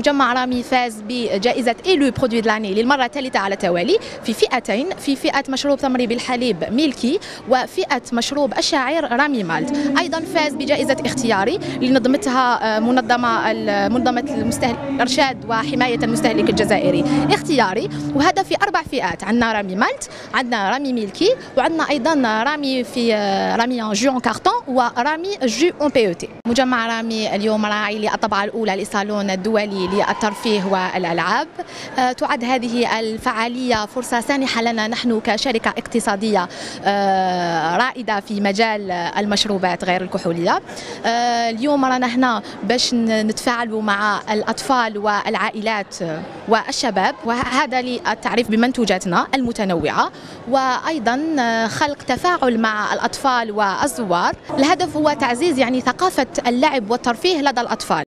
مجمع رامي فاز بجائزة élu produit de l'année للمرة الثالثة على التوالي في فئتين في فئة مشروب تمري بالحليب Milky وفئة مشروب الشعير رامي Malt. أيضا فاز بجائزة اختياري اللي نظمتها منظمة منظمة المستهلك إرشاد وحماية المستهلك الجزائري. اختياري وهذا في أربع فئات عندنا رامي Malt عندنا رامي Milky وعندنا أيضا رامي في رامي jus en carton ورامي jus en PET مجمع رامي اليوم راعي للطبعة الأولى لصالون الدولي للترفيه والألعاب. تعد هذه الفعالية فرصة سانحة لنا. نحن كشركة اقتصادية رائدة في مجال المشروبات غير الكحولية. اليوم رانا هنا باش نتفاعلوا مع الأطفال والعائلات والشباب. وهذا للتعريف بمنتوجاتنا المتنوعة. وأيضا خلق تفاعل مع الأطفال والزوار. الهدف هو تعزيز يعني ثقافة اللعب والترفيه لدى الأطفال.